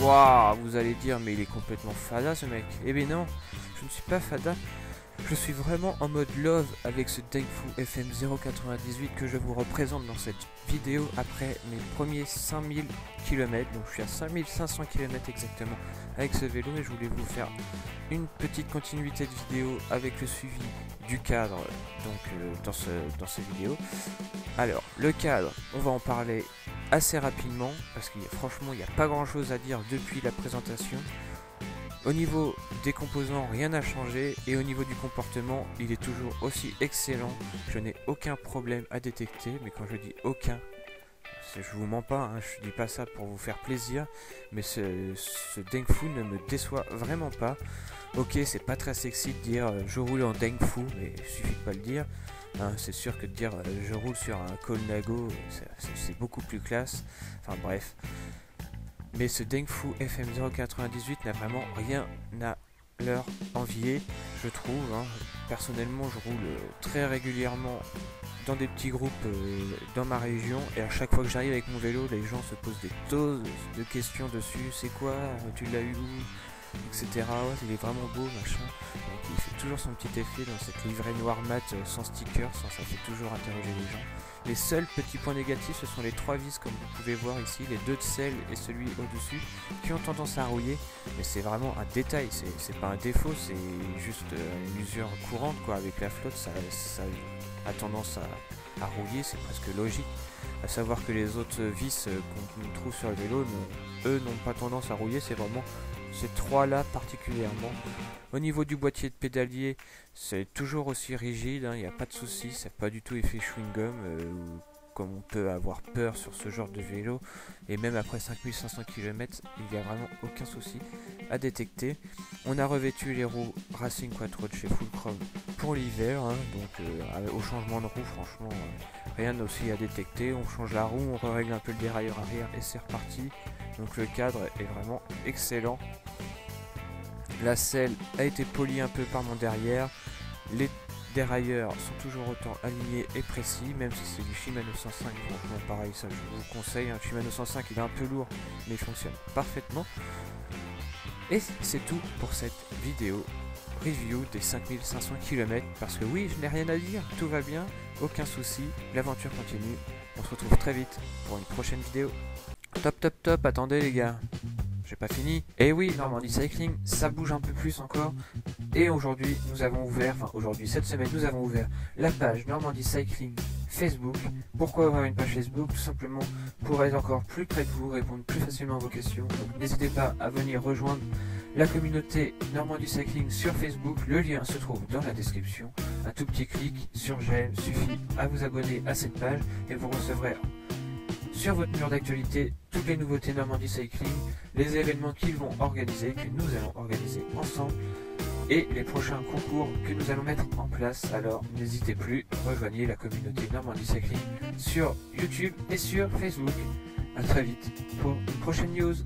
Waouh, vous allez dire, mais il est complètement fada ce mec. Eh bien non, je ne suis pas fada, je suis vraiment en mode love avec ce Dengfu FM 098 que je vous représente dans cette vidéo après mes premiers 5000 km. Donc je suis à 5500 km exactement avec ce vélo et je voulais vous faire une petite continuité de vidéo avec le suivi du cadre donc euh, dans, ce, dans ces vidéos. Alors le cadre, on va en parler assez rapidement parce que franchement il n'y a pas grand chose à dire depuis la présentation. Au niveau des composants, rien n'a changé et au niveau du comportement, il est toujours aussi excellent. Je n'ai aucun problème à détecter, mais quand je dis aucun, je vous mens pas, hein, je dis pas ça pour vous faire plaisir, mais ce, Dengfu ne me déçoit vraiment pas. Ok, c'est pas très sexy de dire euh, je roule en Dengfu, mais il suffit de pas le dire. Hein, c'est sûr que de dire euh, je roule sur un Colnago, c'est beaucoup plus classe. Enfin bref. Mais ce Dengfu FM098 n'a vraiment rien à leur envier, je trouve. Hein. Personnellement, je roule euh, très régulièrement dans des petits groupes euh, dans ma région et à chaque fois que j'arrive avec mon vélo, les gens se posent des tonnes de questions dessus. C'est quoi? Tu l'as eu etc. il est vraiment beau, machin. Donc il fait toujours son petit effet dans cette livrée noire mat euh, sans sticker, ça, fait toujours interroger les gens. Les seuls petits points négatifs, ce sont les trois vis, comme vous pouvez voir ici, les deux de sel et celui au-dessus, qui ont tendance à rouiller. Mais c'est vraiment un détail, c'est pas un défaut, c'est juste euh, une usure courante, quoi. Avec la flotte, ça, a tendance à, rouiller, c'est presque logique. À savoir que les autres vis euh, qu'on trouve sur le vélo, eux, n'ont pas tendance à rouiller, c'est vraiment ces trois là particulièrement. Au niveau du boîtier de pédalier, c'est toujours aussi rigide, hein, il n'y a pas de souci, c'est pas du tout effet chewing-gum euh, comme on peut avoir peur sur ce genre de vélo. Et même après 5500 km, il n'y a vraiment aucun souci à détecter. On a revêtu les roues Racing Quattro de chez Fullchrome pour l'hiver, hein, donc euh, au changement de roue, franchement, euh, rien aussi à détecter. On change la roue, on règle un peu le dérailleur arrière et c'est reparti. Donc le cadre est vraiment excellent. La selle a été polie un peu par mon derrière. Les dérailleurs sont toujours autant alignés et précis, même si c'est du Shimano 105. Franchement, pareil, ça je vous conseille. Un hein. Shimano 105 il est un peu lourd, mais il fonctionne parfaitement. Et c'est tout pour cette vidéo review des 5500 km. Parce que oui, je n'ai rien à dire, tout va bien, aucun souci, l'aventure continue. On se retrouve très vite pour une prochaine vidéo. Top, top, top, attendez les gars. J'ai pas fini. Et oui, Normandie Cycling, ça bouge un peu plus encore. Et aujourd'hui, nous avons ouvert, enfin aujourd'hui, cette semaine, nous avons ouvert la page Normandie Cycling Facebook. Pourquoi ouvrir une page Facebook? Tout simplement pour être encore plus près de vous, répondre plus facilement à vos questions. N'hésitez pas à venir rejoindre la communauté Normandie Cycling sur Facebook. Le lien se trouve dans la description. Un tout petit clic sur j'aime suffit à vous abonner à cette page et vous recevrez sur votre mur d'actualité toutes les nouveautés Normandie Cycling, les événements qu'ils vont organiser, que nous allons organiser ensemble, et les prochains concours que nous allons mettre en place. Alors n'hésitez plus, rejoignez la communauté Normandie Cycling sur YouTube et sur Facebook. A très vite pour une prochaine news.